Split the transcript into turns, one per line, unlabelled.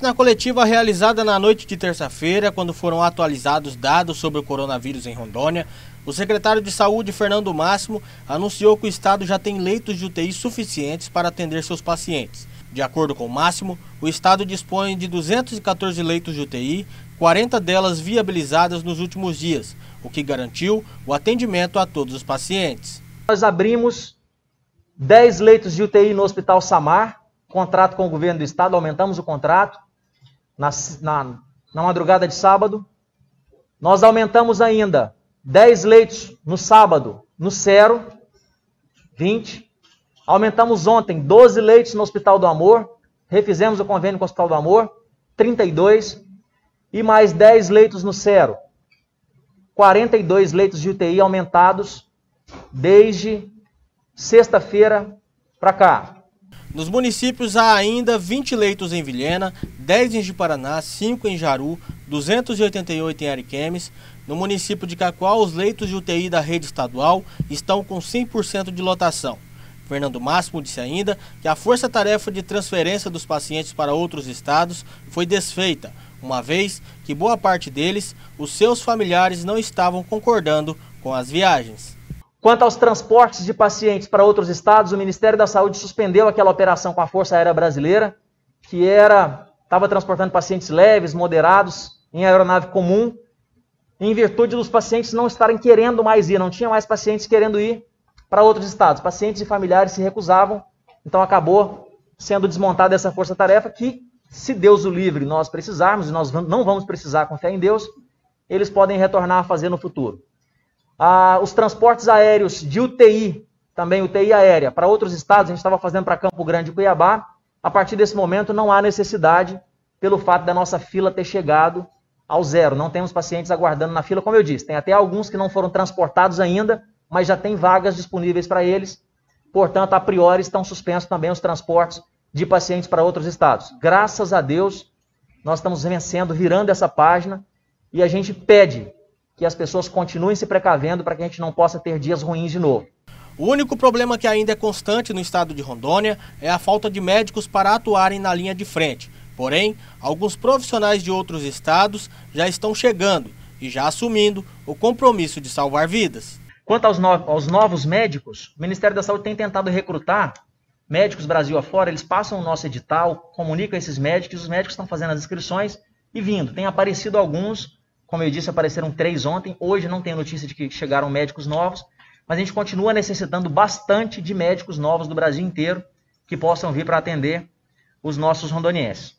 Na coletiva realizada na noite de terça-feira, quando foram atualizados dados sobre o coronavírus em Rondônia, o secretário de Saúde, Fernando Máximo, anunciou que o estado já tem leitos de UTI suficientes para atender seus pacientes. De acordo com o Máximo, o estado dispõe de 214 leitos de UTI, 40 delas viabilizadas nos últimos dias, o que garantiu o atendimento a todos os pacientes.
Nós abrimos 10 leitos de UTI no Hospital Samar, contrato com o governo do estado, aumentamos o contrato na, na, na madrugada de sábado. Nós aumentamos ainda 10 leitos no sábado no Cero, 20. Aumentamos ontem 12 leitos no Hospital do Amor, refizemos o convênio com o Hospital do Amor, 32. E mais 10 leitos no Cero. 42 leitos de UTI aumentados desde sexta-feira para cá.
Nos municípios há ainda 20 leitos em Vilhena, 10 em Jiparaná, 5 em Jaru, 288 em Ariquemes. No município de Cacoal, os leitos de UTI da rede estadual estão com 100% de lotação. Fernando Máximo disse ainda que a força-tarefa de transferência dos pacientes para outros estados foi desfeita, uma vez que boa parte deles, os seus familiares não estavam concordando com as viagens.
Quanto aos transportes de pacientes para outros estados, o Ministério da Saúde suspendeu aquela operação com a Força Aérea Brasileira, que era estava transportando pacientes leves, moderados, em aeronave comum, em virtude dos pacientes não estarem querendo mais ir, não tinha mais pacientes querendo ir para outros estados. Pacientes e familiares se recusavam, então acabou sendo desmontada essa força-tarefa que se Deus o livre nós precisarmos, e nós não vamos precisar com fé em Deus, eles podem retornar a fazer no futuro. Ah, os transportes aéreos de UTI, também UTI aérea, para outros estados, a gente estava fazendo para Campo Grande e Cuiabá, a partir desse momento não há necessidade, pelo fato da nossa fila ter chegado ao zero. Não temos pacientes aguardando na fila, como eu disse. Tem até alguns que não foram transportados ainda, mas já tem vagas disponíveis para eles. Portanto, a priori estão suspensos também os transportes de pacientes para outros estados. Graças a Deus, nós estamos vencendo, virando essa página e a gente pede que as pessoas continuem se precavendo para que a gente não possa ter dias ruins de novo.
O único problema que ainda é constante no estado de Rondônia é a falta de médicos para atuarem na linha de frente. Porém, alguns profissionais de outros estados já estão chegando e já assumindo o compromisso de salvar vidas.
Quanto aos, no aos novos médicos, o Ministério da Saúde tem tentado recrutar médicos Brasil afora, eles passam o nosso edital, comunicam esses médicos, os médicos estão fazendo as inscrições e vindo. Tem aparecido alguns, como eu disse, apareceram três ontem, hoje não tem notícia de que chegaram médicos novos, mas a gente continua necessitando bastante de médicos novos do Brasil inteiro que possam vir para atender os nossos rondonienses.